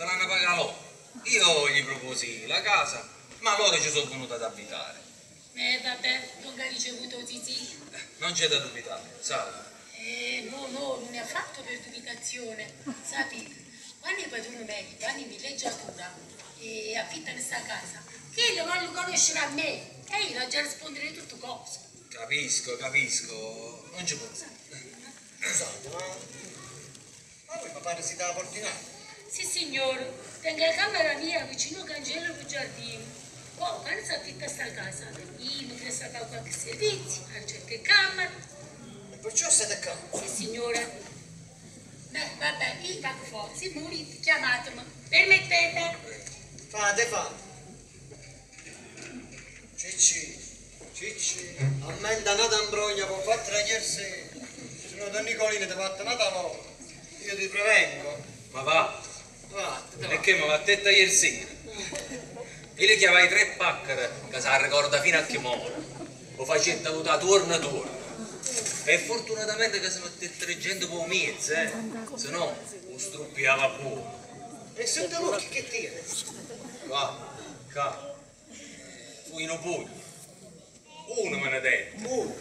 Te l'hanno pagata loro. Io gli proposi la casa, ma loro ci sono venuti ad abitare. Eh, vabbè, non ha ricevuto zizi. Eh, Non c'è da dubitare, sai? Eh, no, no, non è affatto per dubitazione. Sapete, quando il padrone medico, quando mi leggiatura e affitta questa casa, che lo voglio conoscere a me e io già rispondere tutto cosa. Capisco, capisco. Non ci penso. Scusate, ma... Ma voi papà si dà portinare? Sì, signore, tengo la camera mia vicino al cancello del giardino. Poi, quando si affitta sta casa, io mi presta per qualche servizio, a certe camere. E perciò siete qua? Sì, signore. Beh, vabbè, io fuori, se morite, chiamatemi. Permettete? Fate, fate. Cicci, Cicci, a me da nata ambrogna può fare ieri sera. Se no da Nicolino ti ha fatto una tavola. Io ti prevengo. Ma va, perché mi va a tetta ieri sera? Io le chiamai tre pacchere che si ricorda fino a che muore. Lo facetta tutta turno turno. E fortunatamente che si mettette leggendo con mezzo, eh? Se no, lo struppiava pure. E sotto l'occhio che tira? Va, ca. Fui in pugno. Uno me ne detto. Uh,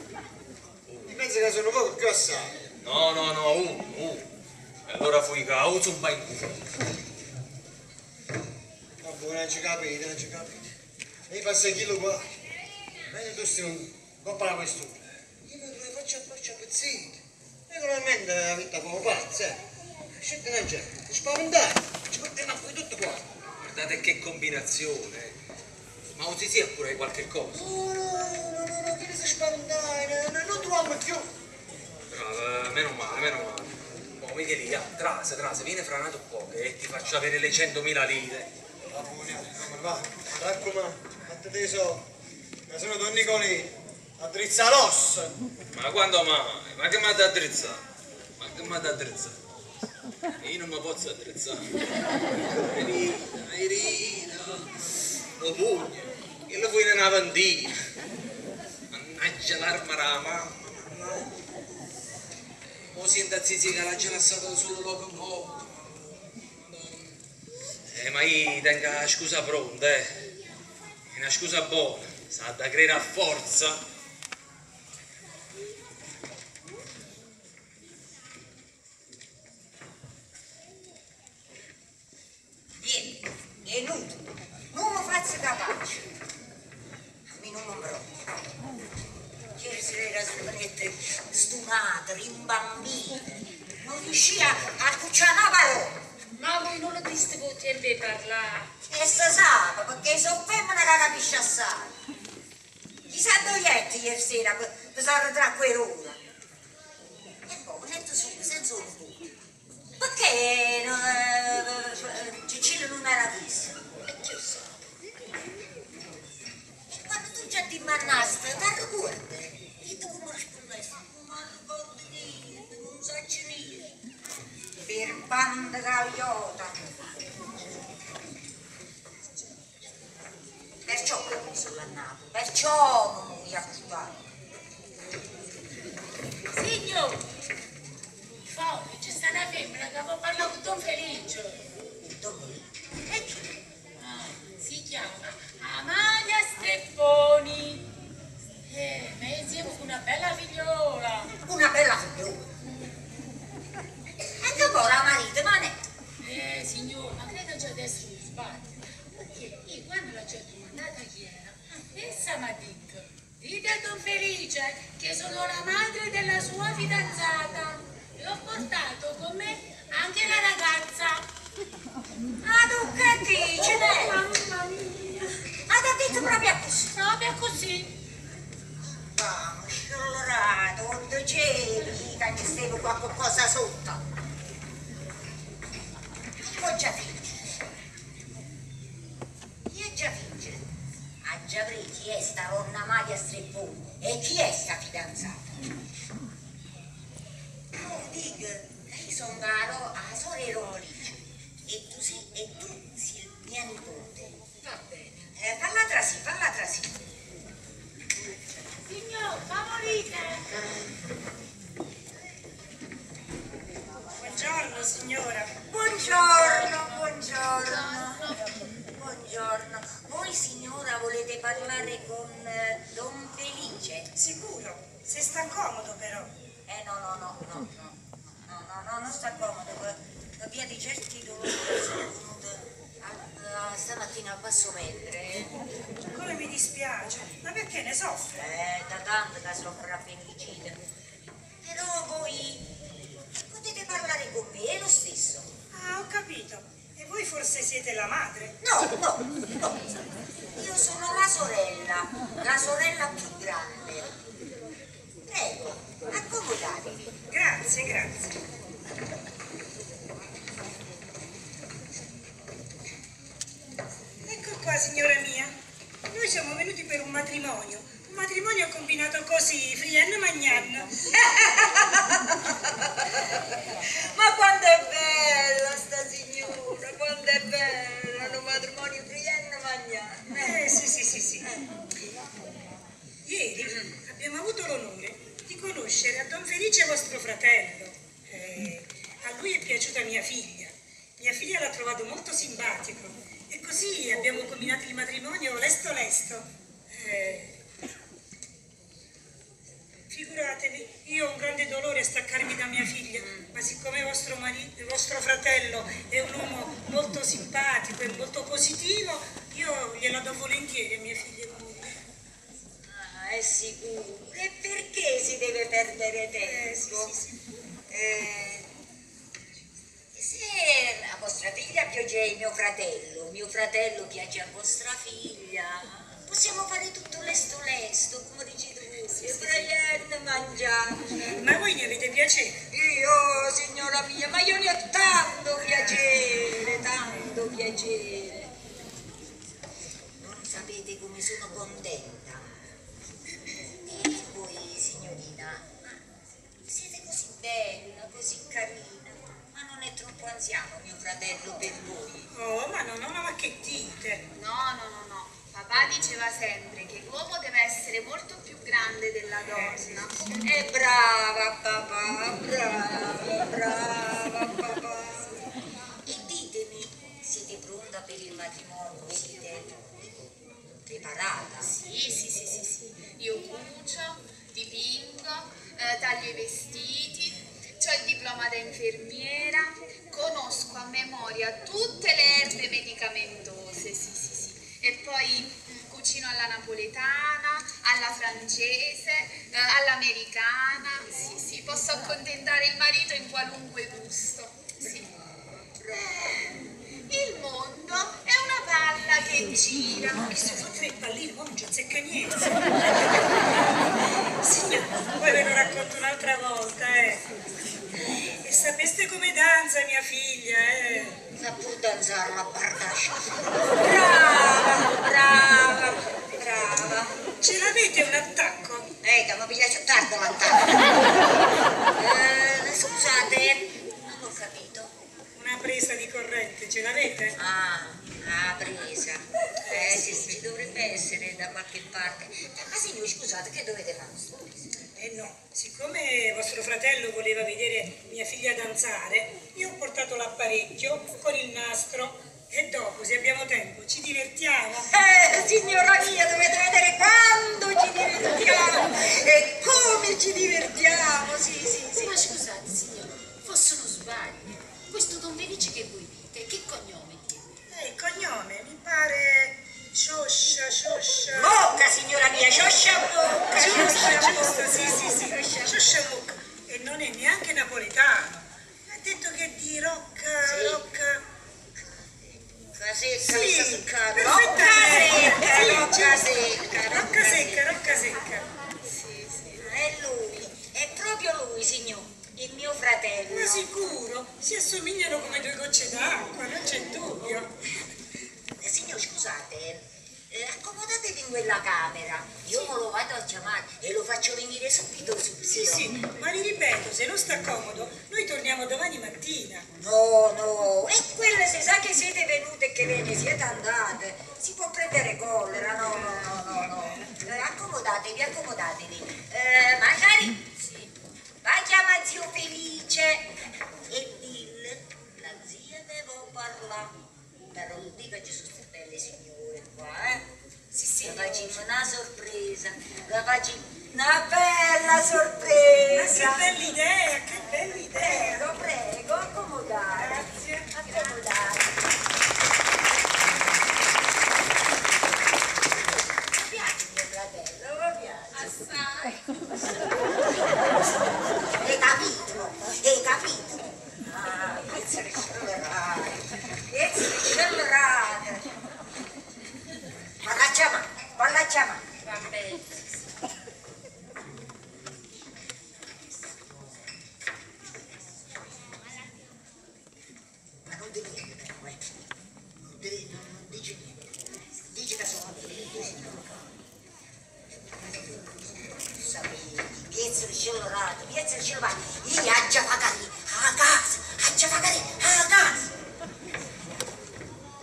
io penso che sono poco più assai. No, no, no, uno, uno. E allora fui causo un in. Vabbè, non ci capite, non ci capite. E io passo chilo qua. Bene, tu stai un po' per la questura. Io mi lo faccio a faccia pezziti. Regolarmente la vita fa un pazzo, eh. Gente, ti spaventare. Ci portiamo qui tutto qua. Guardate che combinazione. Ma usi sia pure qualche cosa. No, no, no, no, non ti spaventare, no, non troviamo più. Brava, meno male, meno male. Oh, Michele, ah, trase, trase, vieni fra un po' che ti faccio avere le 100.000 lire. Va buona, va, va, raccomando, fate teso. Ma sono Don Nicolino, a drizza l'osso. Ma quando mai? Ma che mi ha da attrezzare? Ma che mi ha da attrezzare? Io non mi posso attrezzare. Irina, Irina, lo pugno, che lo fai in una ventina. Mannaggia l'arma la mamma. Mo senta zizi che l'ha già lasciato solo dopo un po'. Eh, ma io tengo la scusa pronta, eh. È una scusa buona, sa da credere a forza. Vieni, è inutile. Non mi faccio capace. A me non mi broglia. Sono venite stunata, rimbambita. Non riusciva a cucciare una parola. Ma voi non avete potervi parlare? E si sa, perché sono femmina che capisce assai. Chissà doglietti ieri sera per stare tra quell'ora. E poi, netto su, senza un dubbio. Perché non, eh, Cicillo non era visto? E chi lo sa? Quando tu già ti mannasti, ti ricordi? per pandraiota. Perciò che mi sono andato, perciò non mi accusate. Signore, oh, c'è stata una femmina che aveva parlato con Don Felicio. Stamattina a basso ventre. Come mi dispiace. Ma perché ne soffre? Eh, da tanto che soffro appendicite. Però voi potete parlare con me, è lo stesso. Ah, ho capito. E voi forse siete la madre? No, no, no. Io sono la sorella, la sorella più grande. Prego, accomodatevi. Grazie, grazie. Ecco qua, signora mia. Noi siamo venuti per un matrimonio. Un matrimonio combinato così, frien magnan. Ma quanto è bella sta signora, quanto è bella, un matrimonio friendo magnano. Eh, sì, sì, sì, sì. Ieri abbiamo avuto l'onore di conoscere a Don Felice vostro fratello. Eh, a lui è piaciuta mia figlia. Mia figlia l'ha trovato molto simpatico. E così abbiamo combinato il matrimonio lesto lesto. Eh, figuratevi, io ho un grande dolore a staccarmi da mia figlia, ma siccome vostro, marito, vostro fratello è un uomo molto simpatico e molto positivo, io gliela do volentieri a mia figlia in moglie. Ah, è sicuro. E perché si deve perdere Eh, sì, tempo? sì, sì. Eh, se a vostra figlia piace mio fratello, mio fratello piace a vostra figlia, possiamo fare tutto lesto lesto, come dici tu, e Brian mangiare. Ma voi ne avete piacere? Io, signora mia, ma io ne ho tanto piacere, tanto piacere. Diceva sempre che l'uomo deve essere molto più grande della donna. E brava papà, brava, brava papà. E ditemi, siete pronta per il matrimonio? Siete preparata? Sì, sì, sì, sì, sì. Io cucio, dipingo, eh, taglio i vestiti, ho il diploma da infermiera, conosco a memoria tutte le erbe medicamentose, sì, sì, sì. E poi alla napoletana, alla francese, eh, all'americana, sì, sì, posso accontentare il marito in qualunque gusto, sì. Eh, il mondo è una palla che gira. Che se fa tre palline, ma non ci azzecca niente. Signora, poi ve lo racconto un'altra volta, eh. E sapeste come danza mia figlia, eh? Sa pur danzare la bardascia. Brava, brava, brava. Ce l'avete un attacco? Ecco, mi piace tardi l'attacco. Eh, scusate, non ho capito. Una presa di corrente, ce l'avete? Ah, la presa. Eh sì, sì, ci dovrebbe essere da qualche parte. Ma signor, scusate, che dovete fare? Eh no, siccome vostro fratello voleva vedere mia figlia danzare, io ho portato l'apparecchio con il nastro e dopo, se abbiamo tempo, ci divertiamo. Eh, signora mia, dovete vedere quando ci divertiamo e come ci divertiamo, sì, sì, sì. Ma scusate, signore, fosse uno sbaglio. Questo Don Felice che voi dite, che cognome tiene? Eh, il cognome mi pare Cioscia, Cioscia. Bocca, signora mia, scioscia bocca, Giusto, scioscia giusto, sì, sì, sì, Cioscia Bocca. E non è neanche napoletano. Ha detto che è di Rocca, Sì. Rocca. Casecca, Sì, mi sta succando. perfettamente. Rocca Sì, secca, rocca secca, Rocca secca, rocca secca. Sì, sì, è lui, è proprio lui, signor, il mio fratello. Ma sicuro, si assomigliano come due gocce d'acqua, non c'è dubbio. Scusate, eh, accomodatevi in quella camera. Io me lo vado a chiamare e lo faccio venire subito subito. Sì, sì, ma vi ripeto, se non sta comodo, noi torniamo domani mattina. No, no, e quelle se sa che siete venute e che ve ne siete andate, si può prendere collera, no, no, no, no, no. Eh, accomodatevi, accomodatevi. Eh, magari, sì, vai a chiamare zio Felice e dille, la zia devo parlare. Però non dica che belle signore qua, eh? Sì, sì. La faccio una sorpresa, la faccio una bella Ma sorpresa. che bella idea, che bella idea. Prego, prego, accomodate. Grazie. Accomodate. Mi piace mio fratello, mi piace. Assai. Hai capito? Hai capito? Ah, essere scellerate. Essere scellerate. Valla a chiamare, valla a chiamare. Va bene. Ma non devi dire però, eh. Non, devi, non, non dici niente. Dici che sono due signore. Sapete, piezza scellerate, piezza scellerate. Io ha già pagato a casa, ha già pagato a casa.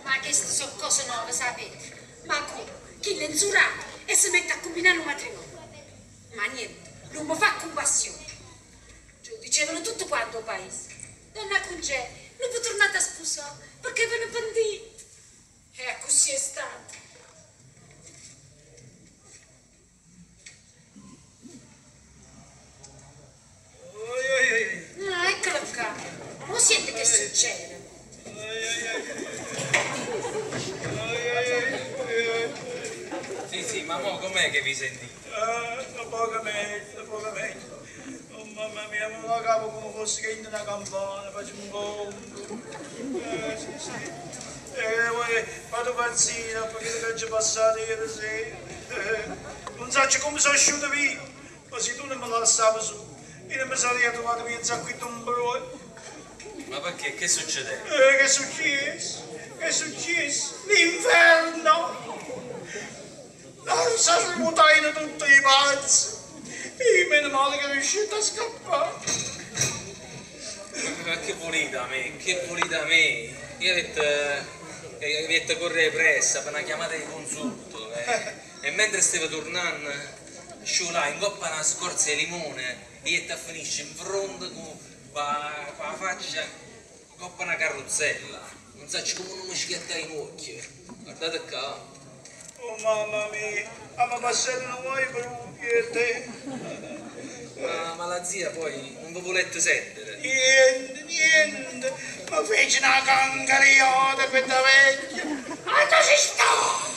Ma che sono cose nuove, sapete? Ma come? Chi l'enzurato e si mette a combinare un matrimonio? Ma niente, non mi fa compassione. Giù, dicevano tutto quanto paese. Donna Concè, non vi tornate a sposare perché ve ne pentite. E così è stato. Oi, oi, oi. Ah, eccolo qua. Non sente che succede? Sì, sì, ma mo com'è che vi sentite? Ah, un poco meglio, un poco meglio. Oh mamma mia, mi la capo come fosse che in una campana, faccio un po'. Eh, sì, sì. Eh, poi vado pazzina perché le cacce passate ieri sera. Eh, non so come sono asciutto via, ma se tu non me la lasciavi su, io non mi sarei trovato via qui un brodo. Ma perché? Che succede? Eh, che è successo? Che è successo? L'inferno! Non sa smutare tutti i pazzi! E meno male che è riuscito a scappare! Ma che volete da me? Che volete da me? Io ho detto, eh, vi ho detto correre pressa per una chiamata di consulto. eh. E mentre stavo tornando, sciolai in coppa una scorza di limone e io finisce in fronte con la faccia coppa una carrozzella. Non so come non mi schiatta in occhio. Guardate qua. Oh mamma mia! Ah, ma passare non vuoi brutti te? Ma, ma la zia poi non vi volete sentire. Niente, niente! Ma fece una cangariata per da vecchia! Ah, dove si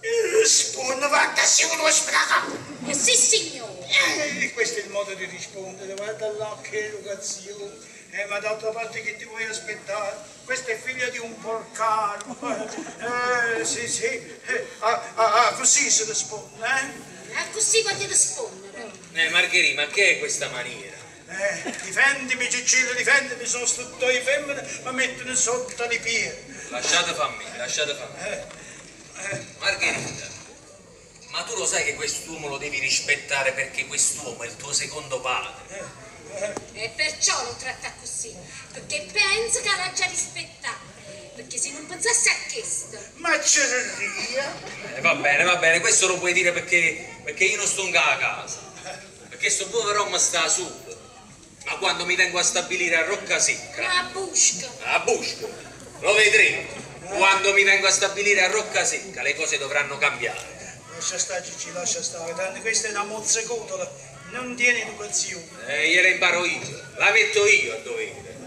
Eh! Oh, guarda, a. Eh, eh, eh. Se uno spraga. Eh, sì, signore. Eh, questo è il modo di rispondere, guarda là che educazione. Eh, ma d'altra parte che ti vuoi aspettare? Questa è figlia di un porcaro. Eh, sì, sì. Eh, ah, ah, ah, così si risponde, eh? Ah, così voglio rispondere. Eh, Margherita, ma che è questa maniera? Eh, difendimi Cicillo, difendimi, sono tutto i femmine, mi mettono sotto i piedi. Lasciate fammi, lasciate fammi. Eh, eh, Margherita, ma tu lo sai che quest'uomo lo devi rispettare perché quest'uomo è il tuo secondo padre. E perciò lo tratta così, perché pensa che l'ha già rispettato. Perché se non pensasse a questo, ma c'è ria. Eh, va bene, va bene, questo lo puoi dire perché, perché io non sto in casa. Perché sto povero uomo sta a sud. Ma quando mi vengo a stabilire a Roccasecca, la busca. a Busco, lo vedremo. Quando mi vengo a stabilire a Roccasecca le cose dovranno cambiare. Lascia stare Cicci, lascia stare, tanto questa è una mozzacotola, non tiene educazione. Eh, gliela imparo io, la metto io a dovere.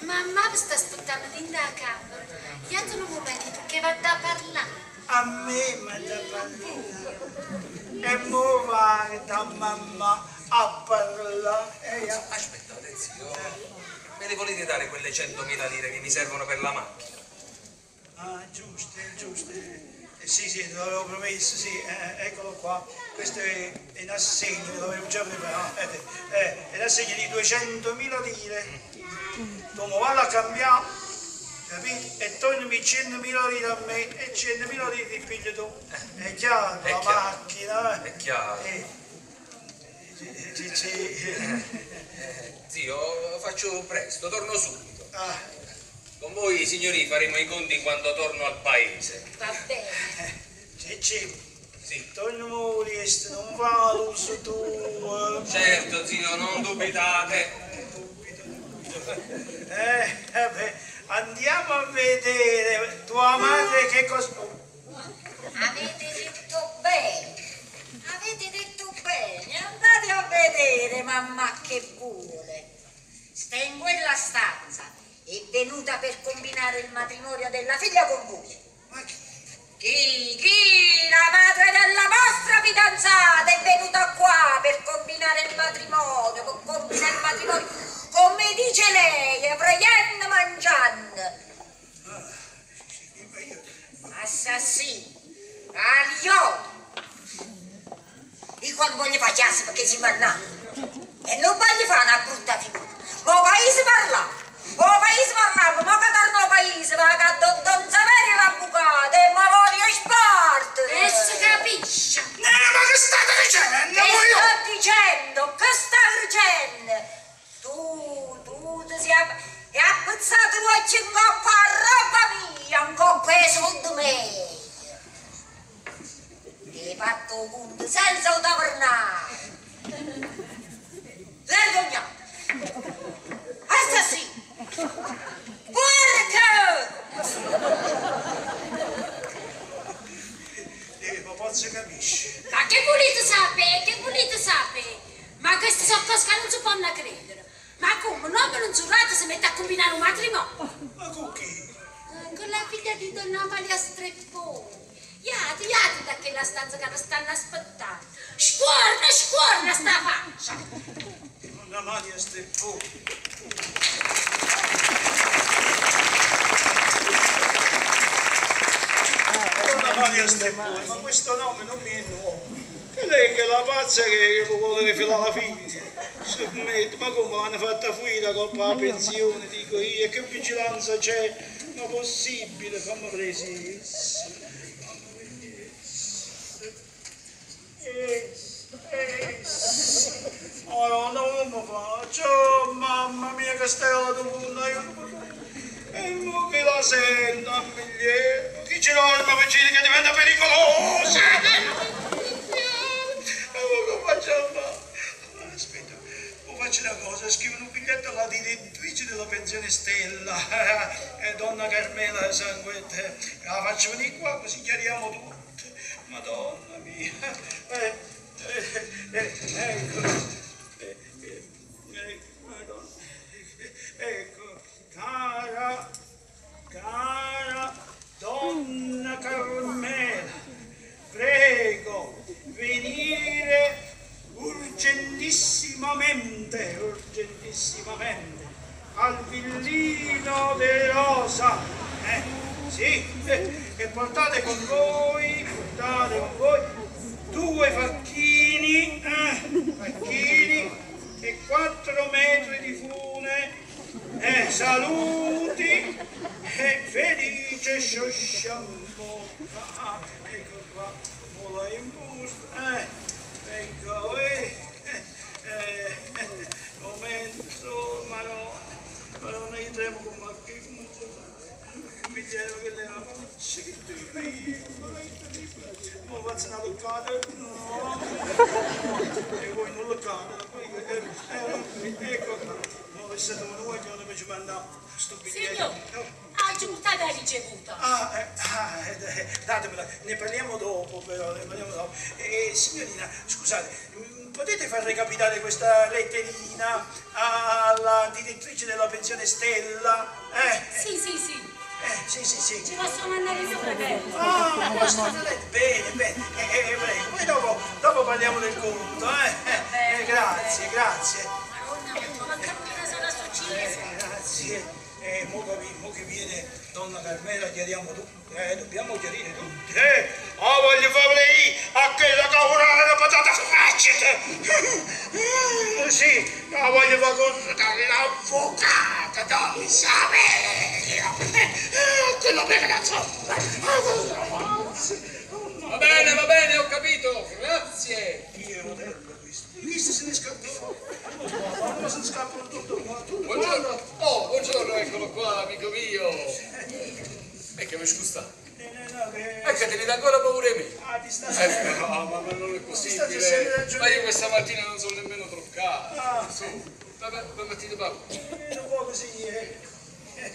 Mamma sta aspettando dentro la camera. Chiatelo un momento perché va da parlare. A me mi da parlare. E mo vai da mamma a parlare. Aspettate zio, me le volete dare quelle 100.000 lire che mi servono per la macchina? Ah, giusto, giusto. Eh, sì, sì, te l'avevo promesso, sì, eh, eccolo qua. Questo è, è un assegno, l'avevo già preparato. Eh, eh, è un assegno di 200.000 lire. Tu mi vado a cambiare, capito? E tornami 100.000 lire a me e 100.000 lire ti piglio tu. È chiaro, È la chiaro. macchina. È chiaro. Eh, sì, sì. Zio, faccio presto, torno subito. Ah, Con voi, signori, faremo i conti quando torno al paese. Va bene. sì, sì. Sì. Torniamo questo, non va l'uso tuo. Certo, zio, non dubitate. Eh, vabbè, andiamo a vedere tua madre che cosa... Avete detto bene, avete detto bene, andate a vedere mamma che vuole. Sta in quella stanza, è venuta per combinare il matrimonio della figlia con voi. Chi, chi, la madre della vostra fidanzata è venuta qua per combinare il matrimonio, per combinare il matrimonio, come dice lei, preyendo mangiando. Assassino, aglio. Io quando voglio fare chiasso perché si manna. Che vigilanza c'è? Ma possibile, fammi presenza. Eh, eh, Oh, no, non mi faccio, oh, mamma mia che tua io E mo che la sento a migliaia, chi il mio vicino che diventa pericolosa? E mo che facciamo? Faccio una cosa, scrivo un biglietto alla direttrice della pensione Stella, e donna Carmela Sanguette, la faccio venire qua così chiariamo tutto. Madonna mia. Eh, eh, eh, ecco. Eh, eh, Madonna. Ecco, cara, cara donna Carmela, prego, venire urgentissimamente, urgentissimamente al villino de Rosa. Eh, sì, eh, e portate con voi, portate con voi due facchini, eh, facchini e quattro saluti e felice sciosciambo. Ah, ecco qua, mola in busta. Eh, ecco, eh, eh, eh, momento, ma no, ma non ne tremo con ma che mi chiedo che le ha il ma faccio una toccata, no, e voi non toccate, ecco, ma se non vogliono mi ci mandare ha giunta la ricevuta. Ah, eh, ah, eh, eh, datemela, ne parliamo dopo però, ne parliamo dopo. Eh, signorina, scusate, mm, potete far recapitare questa letterina alla direttrice della pensione Stella? Eh, Sì, sì, sì. eh, sì, sì, sì. Ci posso mandare mio fratello. Ah, vostro fratello, bene, bene, eh, eh, prego. Poi dopo, dopo parliamo del conto, eh. Eh, grazie, grazie. Madonna, ma sola successa. Eh, grazie. Eh, mo, capi- mo che viene donna Carmela, chiariamo tutto. Eh, dobbiamo chiarire tutto. Eh, oh, voglio fare lei a quella cavolata la patata fraccia. sì, la voglio fare con l'avvocata da Saverio. Eh, quello per Va bene, va bene, ho capito, grazie. Io Questo se ne scappa. Ma se ne scappano tutto qua, tutto qua. Buongiorno. Oh, buongiorno, eccolo qua, amico mio. E che mi scusa? Eh, no, che- te ne dà ancora paura di me? Ah, ti sta Eh, no, ma, ma non è possibile. Ma io questa mattina non sono nemmeno truccato. Ah. Su, vabbè, va mettete paura. Eh, un po' così, eh. Eh,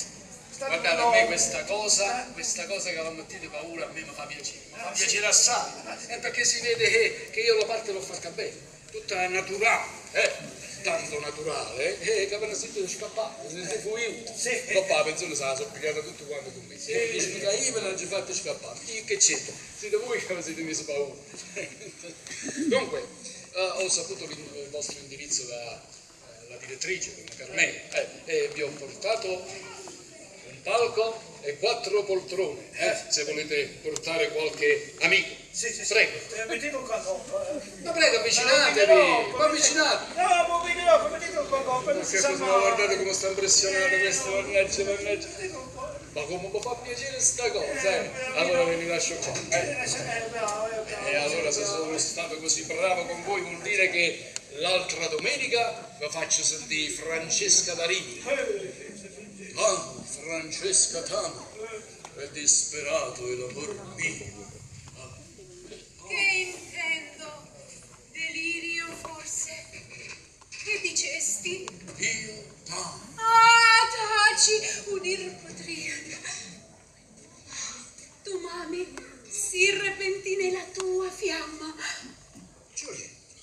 Guardate, a me questa cosa, questa cosa che la mettete paura, a me mi fa piacere, mi fa piacere assai. È perché si vede che, che io la parte l'ho fatta bene, tutta naturale, eh? tanto naturale, eh, che appena sentito scappare, se fu io. Sì. Dopo la pensione se la sono pigliata tutto quanto con me. Se mi dice che io me l'ho già fatta scappare, io che c'entra? Siete voi che siete messo paura. Dunque, eh, ho saputo il vostro indirizzo da eh, la direttrice, Carmela, eh, e vi ho portato un palco e quattro poltrone, eh, se volete portare qualche amico. Sì, sì. Prego. Eh, mettete un cacao. eh. Ma prego, avvicinatevi, ma avvicinatevi. No, ma un mettete un non si Che sa cosa, guardate come sta impressionato questo, mannaggia, mannaggia. Ma come mi fa piacere sta cosa, eh? Allora ve li lascio qua. eh. Eh, eh, bravo. E allora se sono stato così bravo con voi vuol dire che l'altra domenica vi faccio sentire Francesca Darini. Ah, Francesca Tama, è disperato il amor mio. Che intendo? Delirio forse? Che dicesti? Io t'amo. Ah, taci, udir patriada. Tu mami, si repentine la tua fiamma. Giulietta,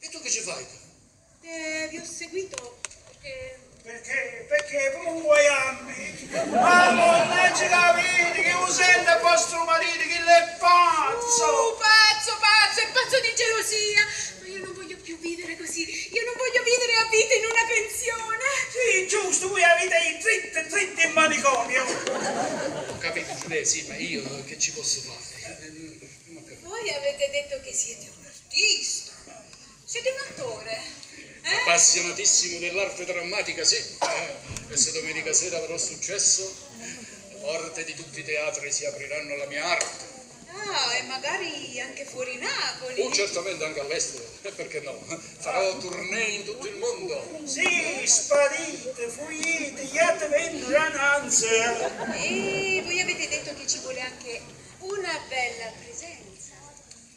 e tu che ci fai? Eh, vi ho seguito perché... Perché? Perché come vuoi a me? Ma mannaggia la vedi che il vostro marito che l'è pazzo! Oh, pazzo, pazzo, è pazzo di gelosia. Ma io non voglio più vivere così. Io non voglio vivere a vita in una pensione. Sì, giusto, voi avete i dritti, dritti in manicomio! Ho capito, Giulietta, sì, ma io che ci posso fare? Voi avete detto che siete un artista. Siete un attore. Appassionatissimo dell'arte drammatica, sì. Eh, e se domenica sera avrò successo, le porte di tutti i teatri si apriranno alla mia arte. Ah, e magari anche fuori Napoli. O certamente anche all'estero, e perché no? Farò tournée in tutto il mondo. Sì, sparite, fuggite, vendranno ansia! E voi avete detto che ci vuole anche una bella presenza.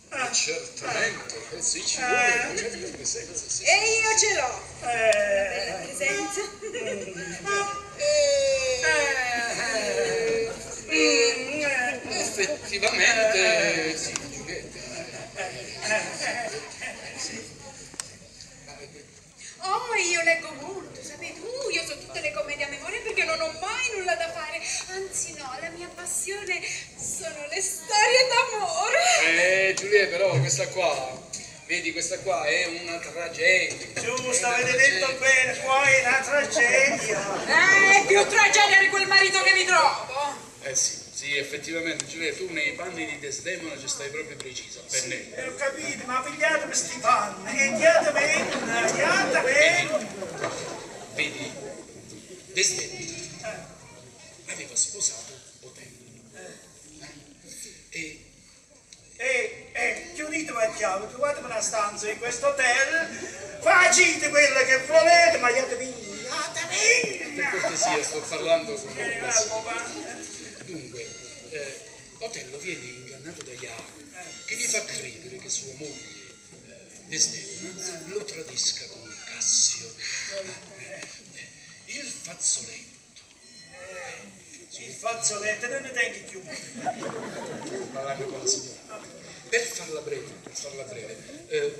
Ah, certamente, eh, sì, ci vuole una certa presenza, sì, sì. E io ce l'ho. Eh, Bella presenza. mm, eh, Effettivamente, sì, Giulietta. Oh, io leggo molto, sapete? Uh, io so tutte le commedie a memoria perché non ho mai nulla da fare. Anzi no, la mia passione sono le storie d'amore. Eh, Giulietta, però questa qua, vedi, questa qua è una tragedia. giusto, avete detto bene, qua è una tragedia! Eh, più tragedia di quel marito che mi trovo. Eh sì, sì, effettivamente, Giulietta, tu nei panni di Desdemona ci stai proprio precisa, pennello. Eh, ho capito, ma pigliatemi sti panni, e diatemi, diatemi! Vedi, Desdemona aveva sposato Otello. E E, e chiudetemi a chiave, trovatemi una stanza in questo hotel, facite quello che volete, ma io via, per cortesia sto parlando con Eh, compasione. papà. Dunque, eh, Otello viene ingannato da Iago, che gli fa credere che sua moglie, eh, Desdemona, lo tradisca con Cassio. Il fazzoletto. Il fazzoletto non ne tengo più. parlando con la signora. Per farla breve, per farla breve, eh,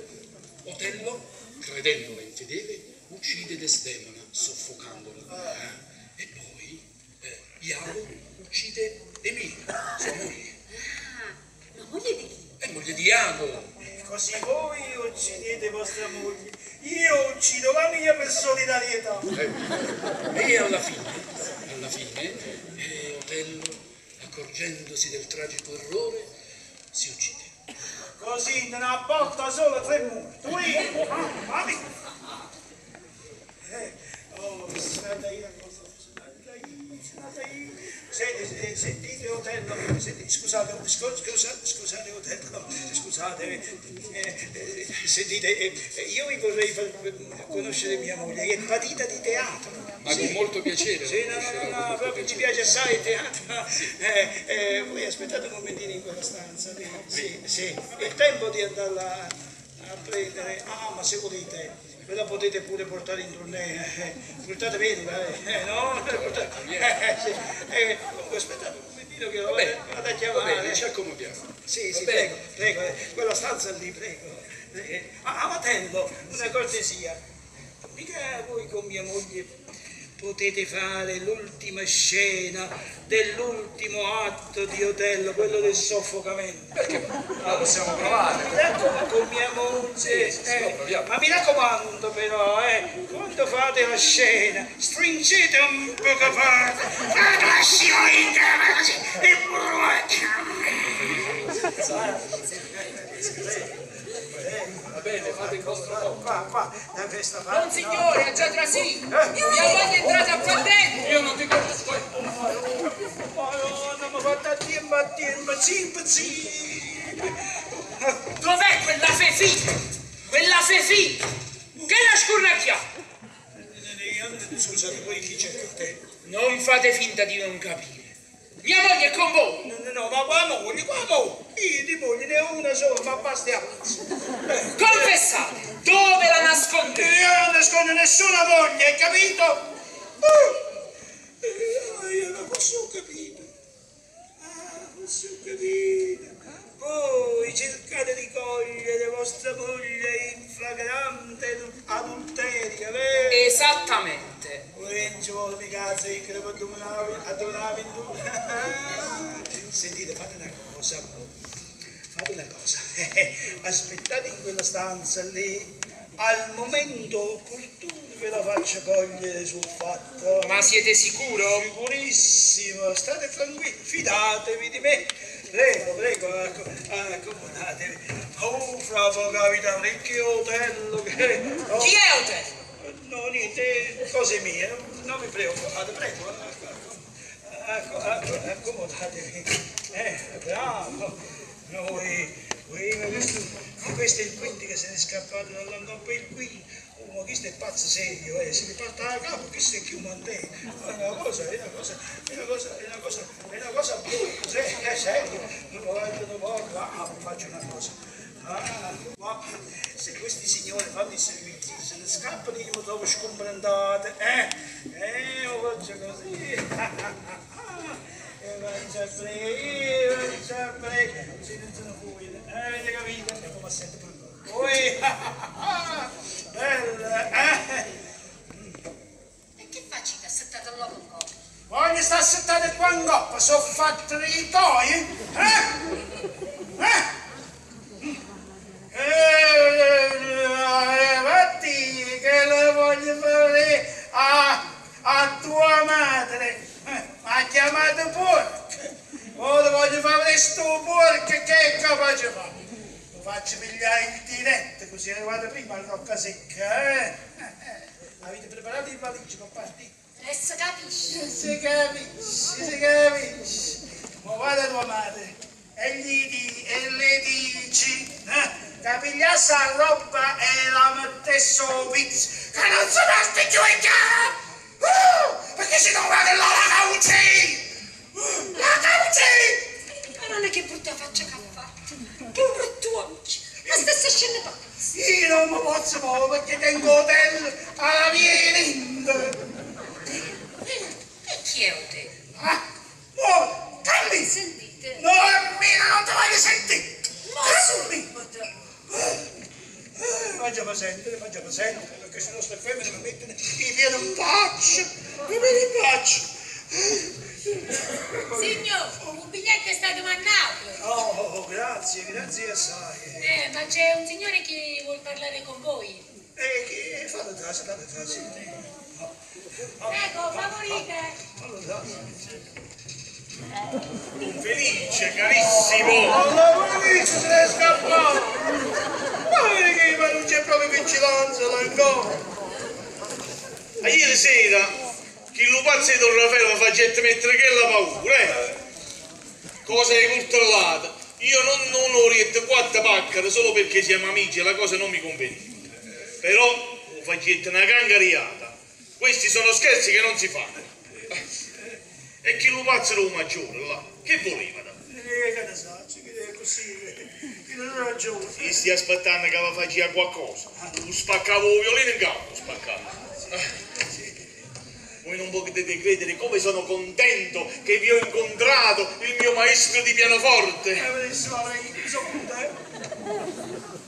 Otello, credendola infedele, uccide Desdemona, soffocandola. Eh, e poi eh, Iago uccide Emilia, sua moglie. Ma moglie di chi? È moglie di Iago. Così voi uccidete vostra moglie, io uccido la mia per solidarietà. E alla fine, alla fine, eh, Otello, accorgendosi del tragico errore, si uccide. Così non apporta solo tre morti. Qui, mamma mia. Eh, oh, senta io eh, sentite Otello, senti, scusate, scu- scusate, scusate Otello, scusate, eh, eh, sentite, eh, eh, io vi vorrei far conoscere mia moglie, che è patita di teatro. Ma con molto piacere. Sì, no, no, no, no, proprio ci piace assai il teatro. Eh, voi aspettate un momentino in quella stanza. Sì, sì. È tempo di andarla a prendere. Ah, ma se volete, ve la potete pure portare in tournée. Eh, portatevela, eh, eh, no? Portate- eh, sì. Eh, comunque aspettate un momentino che bene, vado a chiamare. ci accomodiamo. Sì, sì, prego, prego, eh, quella stanza lì, prego. Eh, ah, Amatello, una cortesia. Mica voi con mia moglie potete fare l'ultima scena dell'ultimo atto di Otello, quello del soffocamento. Perché? La possiamo provare. Mi raccomando, con mia moglie, Sì, sì, eh, ma mi raccomando però, eh, quando fate la scena, stringete un po' che fate, fate la scena intera così, e Va bene, fate il vostro modo. Qua, qua, da questa parte. Non signore, ha già trasì. Mia moglie è entrata qua dentro. Io non ti conosco. eh. Madonna, ma fatta a tempo, zip, zip. Dov'è quella Fefì? Quella Fefì? Che la scurnacchia? Scusate, voi chi c'è con te? Non fate finta di non capire. Mia moglie è con voi. No, no, no, ma qua moglie, qua moglie. Io di moglie ne ho una sola, ma basta e ammazzo. Confessate, dove la nascondete? Io non nascondo nessuna moglie, hai capito? Oh, eh, io non posso ho capito. Ah, posso ho capito. Voi cercate di cogliere vostra moglie in flagrante adulterio, vero? Esattamente. Ci vuole addominare, addominare in due. Sentite, fate una cosa, fate una cosa. Aspettate in quella stanza lì, al momento opportuno ve la faccio cogliere sul fatto. Ma siete sicuro? Sicurissimo, state tranquilli, fidatevi di me. Prego, prego, acco- accomodatevi. Oh, fra un vecchio otello che... oh. Chi è Otello? No, niente, cose mie, non, mi preoccupate, prego. Accomodatevi. Eh, bravo. Noi, ma questo, questo è il quinto che se ne è scappato dall'andoppo il qui. Ma questo è pazzo serio, eh, se ne parte da capo, questo è più mantè. È una cosa, è una cosa, è una cosa, è una cosa, è una cosa brutta, se- è serio. Non voglio, non voglio, ah, faccio una cosa. Ah, ma se questi signori fanno i servizi, se ne scappano io mi trovo scombrandato, eh, eh, lo faccio così, e faccio prego, faccio prego, si non sono fuori, eh, avete capito? E come sento voi, bella, eh, E che facci da settato là con cosa? voglio stare settato qua in coppa, sono fatto i toi, eh, eh, Eh, voglio fare a, a tua madre. Eh, ha chiamato porco. Ora voglio fare sto porco che è capace di fare. Faccio pigliare il diretto, così arrivate prima alla rocca secca. Eh? Eh, eh. Avete preparato il valigia per partire? E si capisce. Si capisce, si capisce. Ma guarda tua madre e gli di, e le dici, eh? Da pigliasse la roba e la mettesse un pizzo, che non si mette giù in casa! Uh, perché vado là la cauci! Uh, la cauci! Ma non è che brutta faccia che occhi. Ma stessa scena pazza. Io non mi posso muovere perché tengo hotel alla via Linda. E chi è te? Ah, muovere, cambi! Sentite. No, Mina, non ti voglio sentire! Ma. Eh, Facciamo sentire, facciamo sentire, perché se no ste femmine mi mettono i piedi in faccia, i piedi in faccia. Signor, un biglietto è stato mandato. Oh, grazie, grazie assai. Eh, ma c'è un signore che vuol parlare con voi. E che fate trasì, fate trasì. Ecco, favorite. Fallo trasì. Felice, carissimo! Allora, Felice, se ne è scappato. Ma vedi che ma non c'è proprio vigilanza là ancora. Ma ieri sera, chi lo pazzo di Don Raffaele mi facette mettere che la paura, eh? Cosa hai controllata? Io non, non oriento quattro paccare solo perché siamo amici e la cosa non mi conveniva. Però lo facette una cangariata. Questi sono scherzi che non si fanno. E chi lo pazzo era un maggiore là? Che voleva? da? Eh, che ne sa, che è così, che non ha ragione. Io stia aspettando che vi faccia qualcosa. Lo spaccavo il violino in campo, lo spaccavo. Voi non potete credere come sono contento che vi ho incontrato, il mio maestro di pianoforte. Eh, benissimo, avrei bisogno, eh.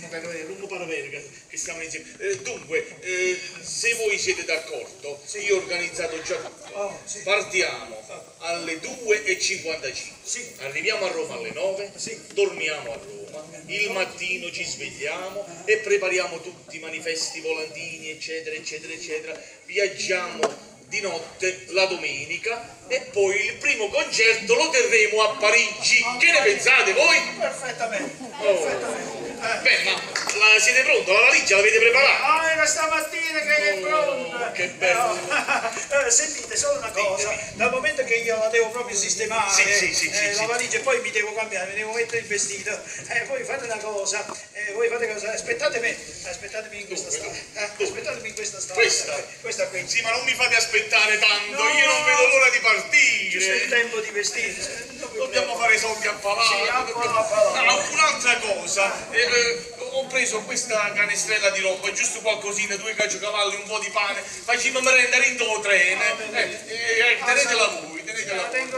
Non mi pare- vero che, che stiamo insieme. Eh, dunque, eh, se voi siete d'accordo, io ho organizzato già tutto. Oh, sì. Partiamo alle 2.55. Sì. Arriviamo a Roma alle 9, Sì. dormiamo a Roma, il mattino ci svegliamo e prepariamo tutti i manifesti, volantini, eccetera, eccetera, eccetera. Viaggiamo di notte la domenica e poi il primo concerto lo terremo a Parigi. Che ne pensate voi? Perfettamente, Oh. perfettamente. Eh. Beh, ma la, siete pronti? La valigia l'avete preparata? Ah, era stamattina che è Oh, pronta. che bello. Eh, sentite, solo una cosa. Dal momento che io la devo proprio sistemare, Sì, sì, sì, eh, la valigia e poi mi devo cambiare, mi devo mettere il vestito. Eh, voi fate una cosa, eh, voi fate cosa, aspettatemi, aspettatemi in questa strada. Eh, aspettatemi in questa strada. Questa? Questa qui. Sì, ma non mi fate aspettare tanto, No. io non vedo l'ora di C'è il partire. tempo di vestire. Dobbiamo fare soldi a palazzo. Sì, a dobbiamo- palazzo. Ah, un'altra cosa, eh, eh, ho preso questa canestrella di roba, giusto qualcosina, due caciocavalli, un po' di pane, facciamo merenda in tuo treno. Eh, eh, eh, tenetela voi, tenetela La voi.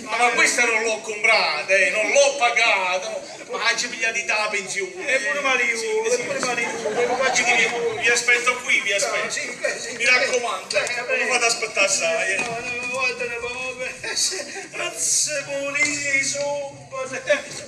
Ma, ma questa non l'ho comprata, eh, non l'ho pagata. Ma ci pigliati dalla pensione. E pure Mario, Sì, e sì, pure sì. Mario, lo faccio Vi, aspetto qui, vi aspetto. Eh, Mi raccomando, eh, eh, non mi fate aspettare assai. eh. No, no, guardate poco, azze puliti subito,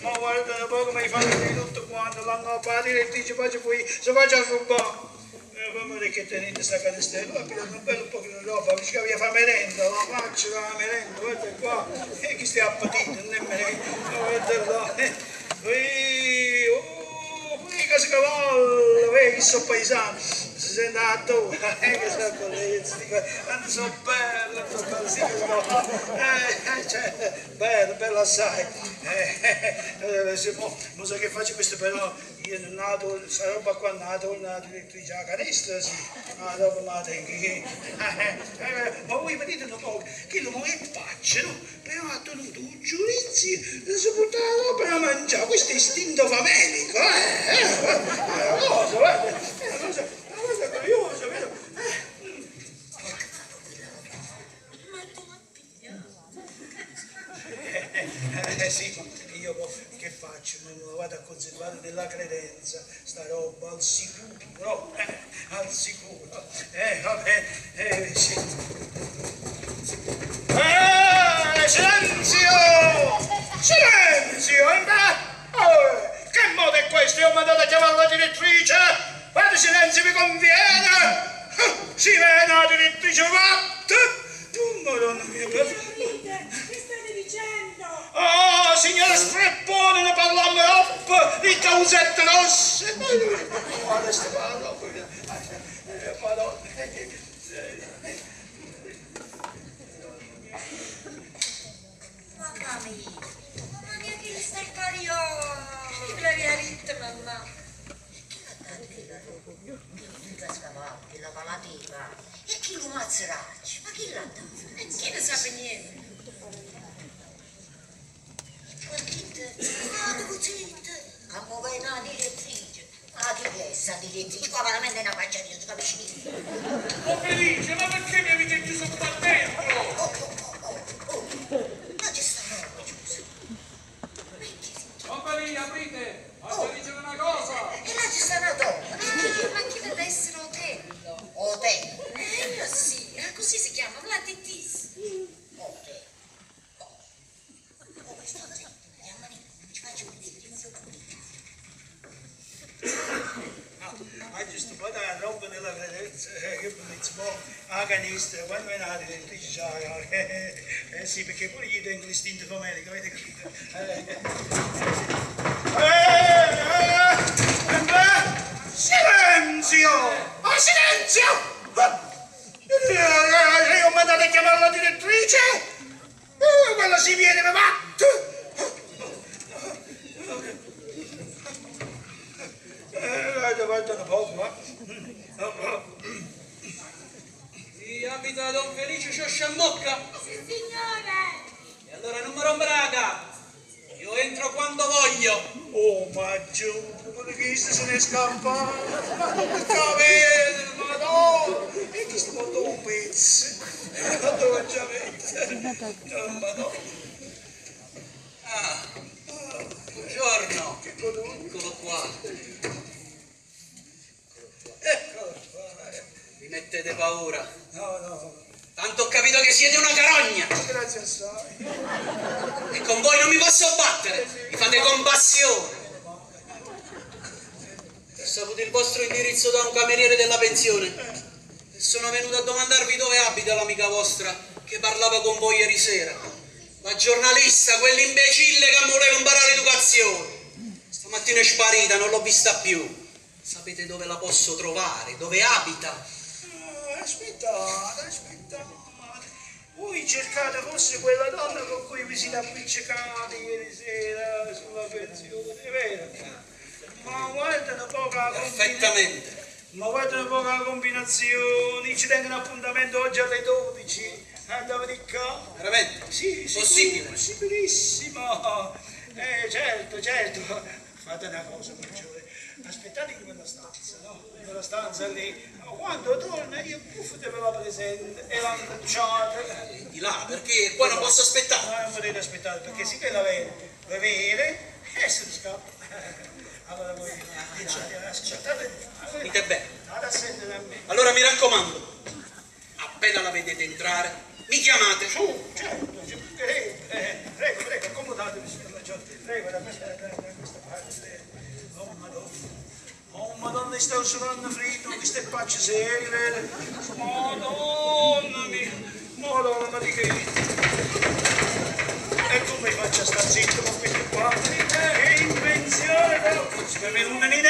ma guardate poco, mi fanno di tutto quanto, l'hanno a partire e dice faccio poi, se faccio a rubare. Eh, Come vedete che tenete sta canestrella, ho preso un bel po' di roba, mi scavia fa merenda, la faccio la merenda, guarda qua, e chi stia appetito, non è merenda, guarda là, eh, Ui, oh, qui casa cavallo, vedi sono tu, eh, che sono bellezza, dico, quanto sono bello, sono sì sono, eh, cioè, bello, bello assai, eh, eh, se mo, mo so che faccio questo però, io non nato, sta roba qua nato, nato elettrice a canestra, sì, ma dopo la tengo, che, eh, eh, ma voi vedete un po', che lo muoio faccio, no? Però ha tenuto un giudizio, si porta la roba da mangiare, questo è istinto famelico, eh, eh, eh, una cosa, guarda, è una cosa, una cosa curiosa, vero? Eh. Eh, sì, ma io che faccio? Me lo vado a conservare della credenza, sta roba al sicuro, eh, al sicuro. Eh, vabbè, eh, sì. Eh, silenzio! Silenzio! eh, oh, che modo è questo? Io ho mandato a chiamare la direttrice! Fate silenzio, mi conviene! Si direttrice fatta! Oh, madonna mia, Che state dicendo? Oh, signora Streppone, ne parlammo hop, di causette rosse. Oh, adesso parlo. Madonna. Mamma mia, mamma mia che sta il cariolo! L'aria ritta, mamma! Chi l'ha dato che la roba? Chi l'ha scavato, chi l'ha palativa? E chi lo mazzeracci? Ma chi l'ha dato? E chi ne sa niente? Guardate, guardate così, come vai una direttrice. Ma chi è sta direttrice? Qua veramente è una faccia di non si capisce niente. Oh Felice, ma perché mi avete chiuso qua dentro? Oh, oh, oh, oh, oh. Ma ci sta roba. Oh Felice, aprite! Voglio dire una cosa! E là ci sta una donna. Ma chi deve essere Otello? Otello. Eh, sì, eh, così si chiama, la tettis. Otello. Oh, questa cosa andiamo lì, ci faccio vedere. Ma giusto, poi da roba nella credenza, eh, che bellissimo, a canista, quando è nata direttrice, già, eh, eh sì, perché pure gli tengo l'istinto comedico, avete capito? Eh, eh, eh, eh, silenzio! Ah, silenzio! Eh, eh, Io ho mandato a chiamare la direttrice? Eh, quella si viene, ma Eh, davanti un po', ma... Chi abita Don Felice Cioscia a Mocca? Signore! E allora non mi rompere la gamba! Io entro quando voglio! Oh, ma giù, quello che se ne è scappato, ma come cavere, madonna, e che sto fatto un pezzo, ma dove già vede, oh, madonna, Ah, buongiorno! Eccolo qua! eccolo qua, eh. Vi mettete paura! No, no, Tanto ho capito che siete una carogna! grazie assai, E con voi non mi posso battere! Mi fate compassione! Ho saputo il vostro indirizzo da un cameriere della pensione. E sono venuto a domandarvi dove abita l'amica vostra che parlava con voi ieri sera. La giornalista, quell'imbecille che voleva imparare l'educazione. Stamattina è sparita, non l'ho vista più. Sapete dove la posso trovare? Dove abita? Aspettate, aspettate, voi cercate forse quella donna con cui vi siete appiccicati ieri sera sulla pensione, è vero? Ma guarda un po' la combinazione. Perfettamente. Ma guarda un po' la combinazione, ci tengono appuntamento oggi alle 12. Andavo di qua. Veramente? Sì, sì. Possibile? Possibilissimo. Eh, certo, certo. Fate una cosa, maggiore. Aspettate in quella stanza, no? In quella stanza lì. Quando torna io buffate ve la presente e l'annunciate. Di là, perché qua non posso aspettare. Ma non potete aspettare perché sì che la vede, la vede e se ne scappa. Allora voi dite, aspettate, Dite bene. me. Allora mi raccomando, appena la vedete entrare, mi chiamate. Su, certo, ci prego, eh, prego, prego, accomodatevi signor Maggiore, prego, da questa, parte. Oh Madonna, oh Madonna, sto sudando fritto, queste facce serie? Madonna mia, Madonna, ma di che? E come faccio a star zitto con queste qua? Che invenzione, è venuta un'idea! No,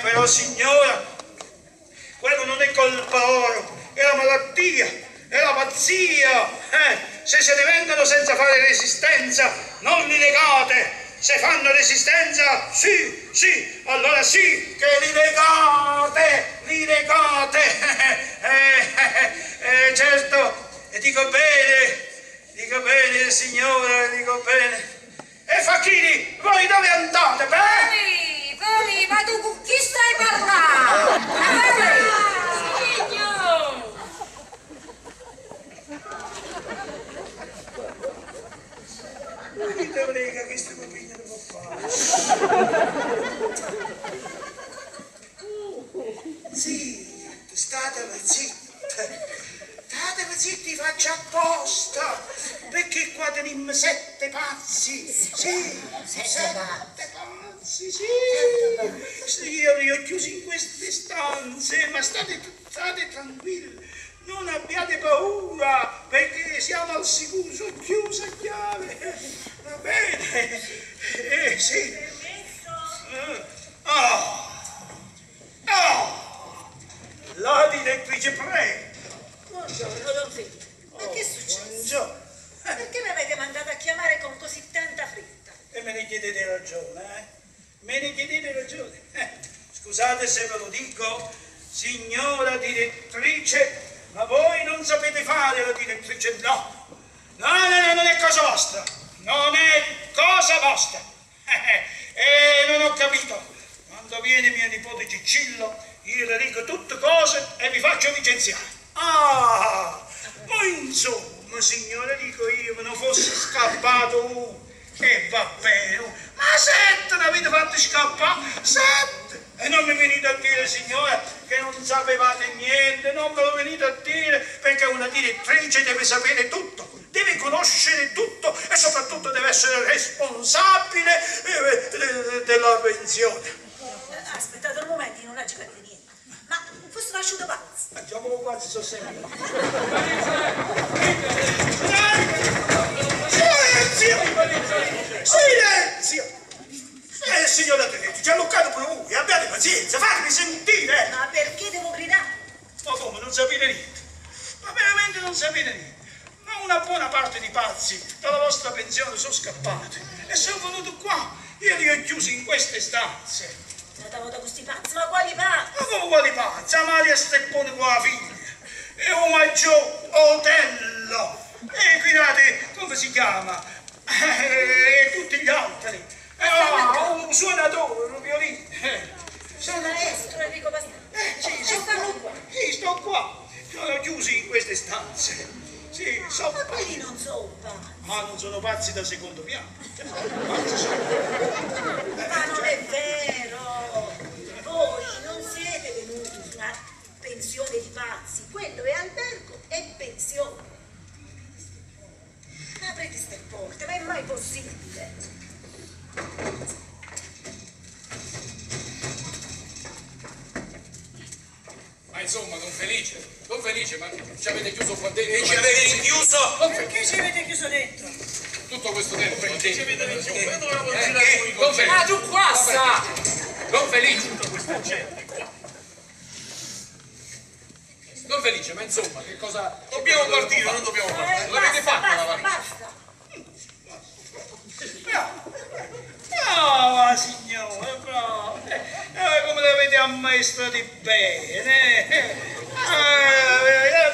però signora, quello non è colpa loro, è la malattia, è la pazzia. Eh, se se ne vengono senza fare resistenza, non li legate. Se fanno resistenza, sì, sì, allora sì che li legate, li legate. Eh, eh, eh, certo, e dico bene, dico bene, signora, dico bene. E Facchini, voi dove andate, beh? Poi, ma tu con chi stai parlando? Signor! Chi te frega che sto bambino non può fare? Sì, state zitte. State zitti, faccio apposta. Perché qua teniamo sette pazzi. Sì, sette pazzi, sì. Sì, io li ho chiusi in queste stanze, ma state, state tranquilli. Non abbiate paura, perché siamo al sicuro, sono chiuse a chiave. Va bene? Eh, sì. Oh! Oh! La direttrice prego. Buongiorno, Don Felipe. Ma che è successo? Buongiorno. Perché mi avete mandato a chiamare con così tanta fretta? E me ne chiedete ragione, eh? Me ne chiedete ragione. Eh, Scusate se ve lo dico, signora direttrice, ma voi non sapete fare la direttrice, no. No, no, no, non è cosa vostra. Non è cosa vostra. E non ho capito. Quando viene mia nipote Cicillo, io le dico tutte cose e vi faccio licenziare. Ah, ma insomma, signore, dico io, me ne fosse scappato uno. E va bene, sette ne avete fatto scappare? Sette! E non mi venite a dire, signore, che non sapevate niente, non me lo venite a dire, perché una direttrice deve sapere tutto, deve conoscere tutto e soprattutto deve essere responsabile eh, de- della pensione. Eh, Aspettate un momento, non ci capite niente. Ma fosse nasciuto pazzo. Facciamo quasi sono sempre. Silenzio! Silenzio! Eh, signora ha luccato pure voi, abbiate pazienza, fatemi sentire! Ma perché devo gridare? Ma come, non sapete niente? Ma veramente non sapete niente? Ma una buona parte di pazzi dalla vostra pensione sono scappati e sono venuti qua. Io li ho chiusi in queste stanze. Trattavo da questi pazzi, ma quali pazzi? Ma come quali pazzi? Amalia Steppone con la figlia. E un maggior Otello. E guardate, come si chiama? E tutti gli altri. E ah, un suonatore, un violino. Eh, Sono maestro Enrico Pastore. eh, sì, E sono stanno qua. Sì, sto qua. Sono chiusi in queste stanze. Sì, sono Ma quelli non sono pazzi. Ma non sono pazzi da secondo piano. Pazzi sono. Ma non è vero! Voi non siete venuti su una pensione di pazzi, quello è albergo e pensione. Aprite ste porte, ma è mai possibile? Ma insomma, non felice, non felice, ma ci avete chiuso qua dentro. E ci avete chiuso? Non Perché ci avete chiuso dentro? tutto questo tempo qua dentro. Eh, Eh, non felice. Ma tu qua sta! Non felice. Non felice, ma insomma, che cosa... Dobbiamo partire, non dobbiamo Eh, partire. Non l'avete fatta la basta, valigia? basta! Brava signore, brava. Eh, come l'avete ammaestrati bene. Eh, eh,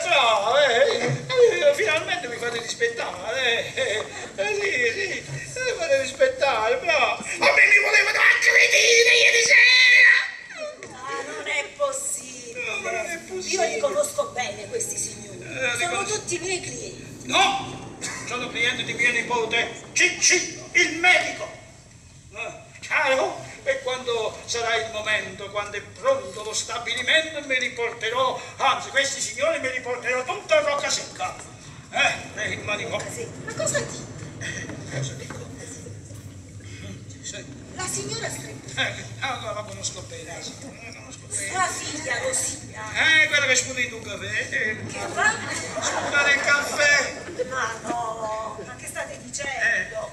brava. Eh, eh, finalmente mi fate rispettare. Eh, sì, sì, mi fate rispettare, brava. A me mi volevano aggredire ieri sera. Ma non è possibile! Ma non è possibile. Io li conosco bene questi signori. Eh, Sono conosco. tutti miei clienti. No, sono cliente di mio nipote Cicci, il medico. Eh, Caro, e quando sarà il momento, quando è pronto lo stabilimento, me li porterò, anzi questi signori me li porterò tutto a Rocca Secca. Eh, il manicomio. Sì. Ma cosa dico? Cosa dico? Sì. La signora Strepponi no, la conosco bene, la signora, la conosco bene. Sua figlia lo sia. Eh, quella che sputa in un caffè. eh, Che va? Sputa il caffè. Ma no, ma che state dicendo?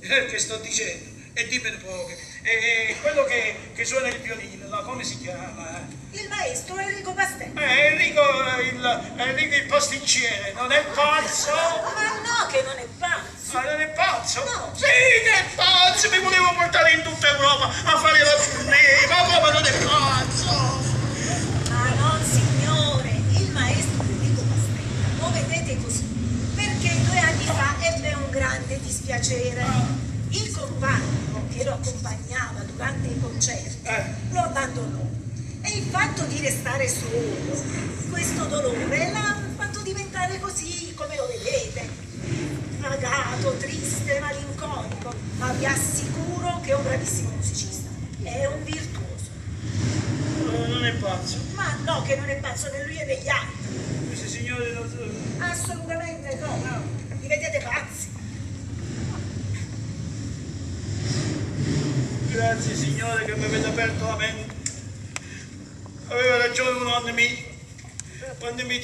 Eh, che sto dicendo? E dimmi un po', che- eh, eh, quello che, che suona il violino, là, come si chiama? Il maestro Enrico Pastello. Eh, Enrico, il, Enrico il pasticciere, non è pazzo? Ma no, che non è pazzo. Ma non è pazzo? No. Sì, che è pazzo! Mi volevo portare in tutta Europa a fare la tournée, ma come non è pazzo? Ma non signore, il maestro Enrico Pastello lo vedete così, perché due anni fa ebbe un grande dispiacere. Il compagno che lo accompagnava durante i concerti Eh. lo abbandonò e il fatto restare solo, questo dolore l'ha fatto diventare così come lo vedete, pagato, triste, malinconico, ma vi assicuro che è un bravissimo musicista, è un virtuoso. Eh, Non è pazzo. Ma no, che non è pazzo né lui e né gli altri. Questi signori non sono... Assolutamente no, no. Li vedete pazzi. Grazie signore che mi avete aperto la mente. Aveva ragione un nonno mio mi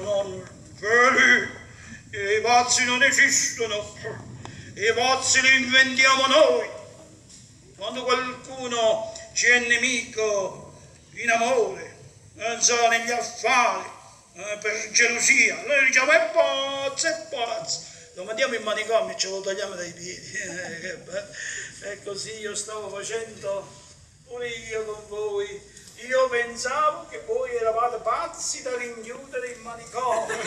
nonno, Feli, i pazzi non esistono, i pazzi li inventiamo noi. Quando qualcuno ci è nemico in amore, non so, negli affari, eh, per gelosia, noi diciamo è pazzo, è pazzo. Lo mandiamo in manicomio e ce lo togliamo dai piedi. Eh. E così io stavo facendo pure io con voi. Io pensavo che voi eravate pazzi da rinchiudere in manicomio.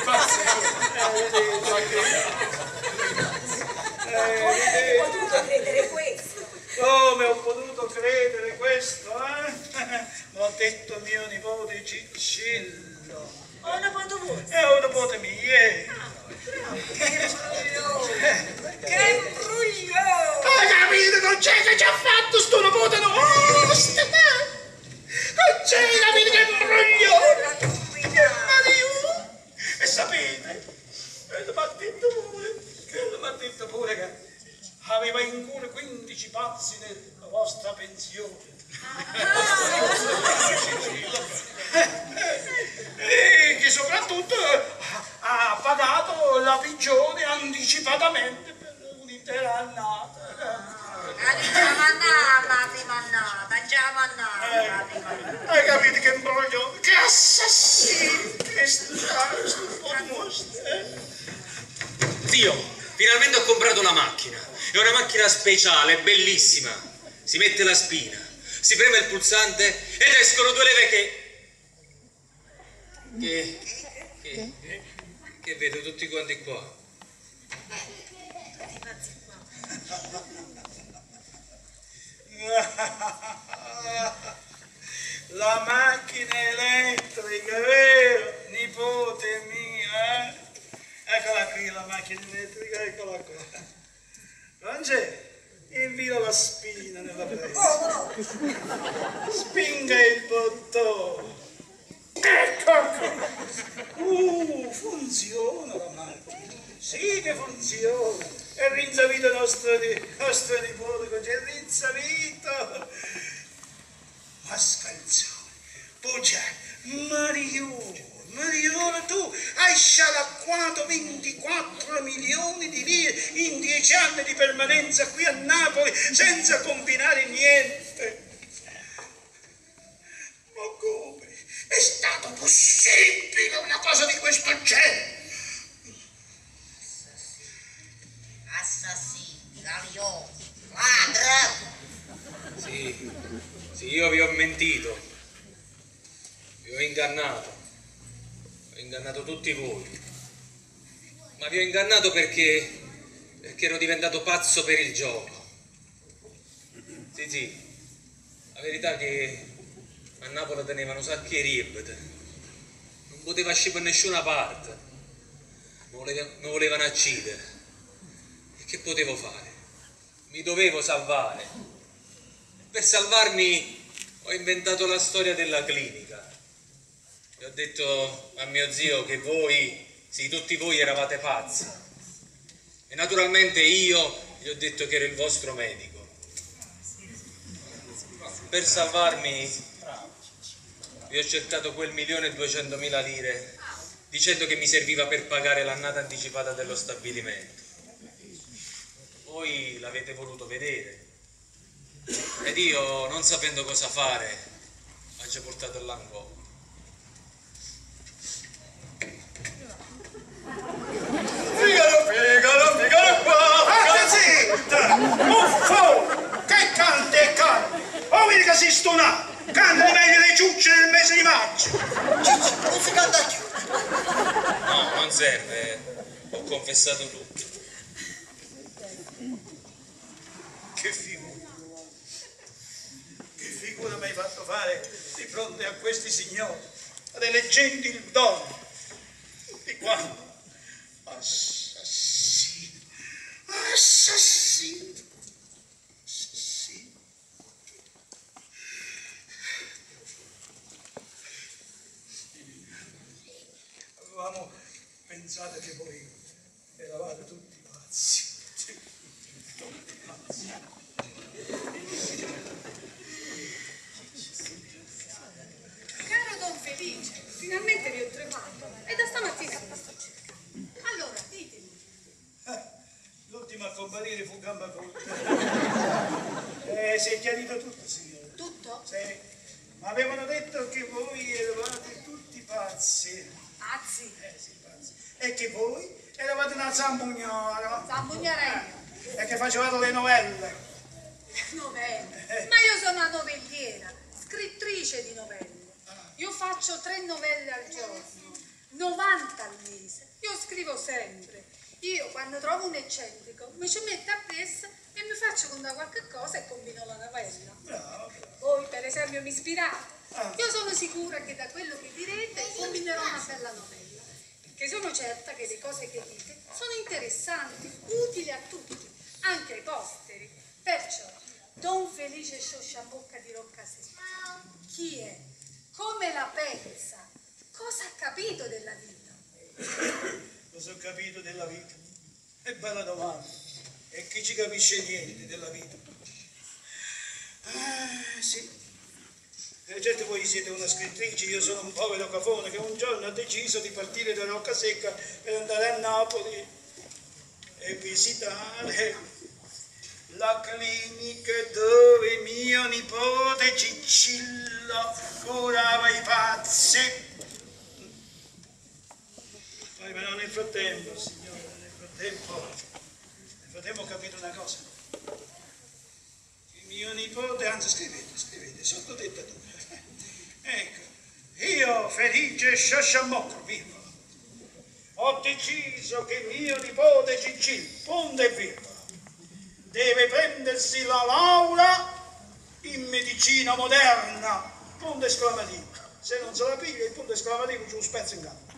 Eh? Eh, Come vedete? potuto credere questo? Come ho potuto credere questo, eh? L'ho detto mio nipote Cicillo. Ho una foto voi. È un nipote mio, eh. Che bruglio! Hai capito non c'è che ci ha fatto sto nipote nostro? Speciale, bellissima. Si mette la spina, si preme il pulsante ed escono due leve che... Che... Che... Che vedo tutti quanti qua. La macchina elettrica, vero? Nipote mio, eh? Eccola qui la macchina elettrica, eccola qua. Non c'è? Invio la spina nella presa. Spinga il bottone. Ecco! Uh, funziona la macchina. Sì che funziona. È rinsavito nostro, di- nostro nipote, c'è rinsavito. Ma scalzone, Poggia, Mario, Mario, tu hai scialacquato 24 milioni di lire in 10 anni di permanenza qui a Napoli senza combinare niente. Ma come? È stato possibile una cosa di questo genere? Assassini, gavioti, ladro. Sì, sì, io vi ho mentito. Vi ho ingannato. Ho ingannato tutti voi. Ma vi ho ingannato perché... perché ero diventato pazzo per il gioco. Sì, sì. La verità è che a Napoli tenevano sacchi e riebete. Poteva uscire per nessuna parte. Mi voleva- mi volevano uccidere. E che potevo fare? Mi dovevo salvare. Per salvarmi ho inventato la storia della clinica. E ho detto a mio zio che voi, sì, tutti voi eravate pazzi. E naturalmente io gli ho detto che ero il vostro medico. Per salvarmi vi ho cercato quel milione e duecentomila lire dicendo che mi serviva per pagare l'annata anticipata dello stabilimento. Voi l'avete voluto vedere ed io, non sapendo cosa fare, ho già portato all'angolo. Figaro, figaro, figaro qua! Zitta! Uffo! Che canti e canti! Oh, che si stona! Cantano meglio le ciucce nel mese di maggio! Cicci, non si canta più. No, non serve, ho confessato tutto. Che figura! Che figura mi hai fatto fare di fronte a questi signori, ad eleggenti il dono! Tutti quanti! Assassino! Assassino! Certo voi siete una scrittrice, io sono un povero cafone che un giorno ha deciso di partire da Roccasecca per andare a Napoli e visitare la clinica dove mio nipote Cicillo curava i pazzi. Poi però nel frattempo, signore, nel frattempo, nel frattempo ho capito una cosa. Il mio nipote, anzi scrivete, scrivete, sotto dettatura. Ecco, io felice sciasciamocco, virgola. Ho deciso che mio nipote Cicillo, punto e virgola, deve prendersi la laurea in medicina moderna, punto esclamativo. Se non se la piglia, il punto esclamativo c'è un spezzo in campo.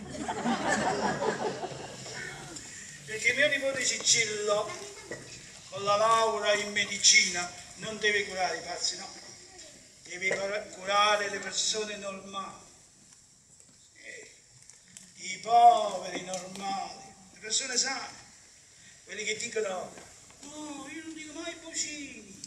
Perché mio nipote Cicillo, con la laurea in medicina, non deve curare i pazzi, no. Cura- curare le persone normali. Eh, I poveri normali, le persone sane, quelli che dicono, no, io non dico mai bocini.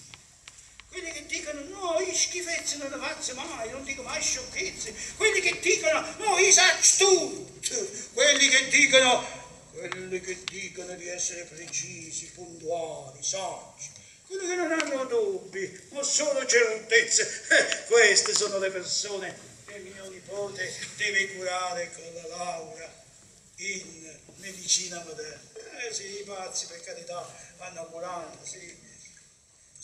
Quelli che dicono no, io schifezze non le faccio mai, non dico mai sciocchezze. Quelli che dicono no, io saccio tutto. Quelli che dicono, quelli che dicono di essere precisi, puntuali, saggi. Quelli che non hanno dubbi, ma solo certezze. Eh, queste sono le persone che mio nipote deve curare con la laurea in medicina moderna. Eh sì, i pazzi per carità vanno curando, sì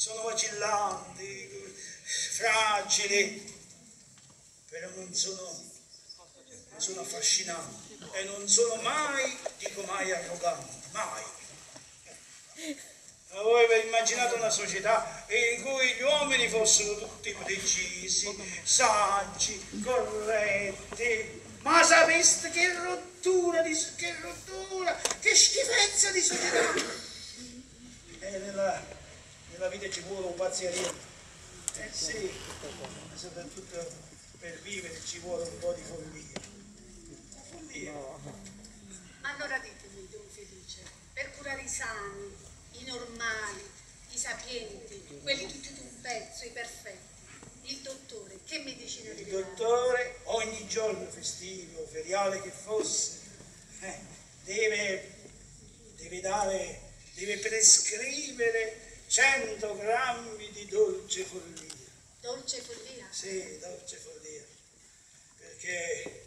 sono vacillanti, fragili, però non sono, non sono affascinanti e non sono mai, dico mai arroganti, mai. Voi vi immaginate una società in cui gli uomini fossero tutti precisi, saggi, corretti, ma sapeste che rottura, di, che rottura, che schifezza di società! E nella, nella vita ci vuole un pazzierino. Eh sì, ma soprattutto per vivere ci vuole un po' di follia. Follia. Allora ditemi, Don Felice, per curare i sani, i normali, i sapienti, quelli tutti d'un pezzo, i perfetti. Il dottore, che medicina Il deve dare? dottore, ogni giorno festivo, feriale che fosse, eh, deve, deve dare, deve prescrivere 100 grammi di dolce follia. Dolce follia? Sì, dolce follia. Perché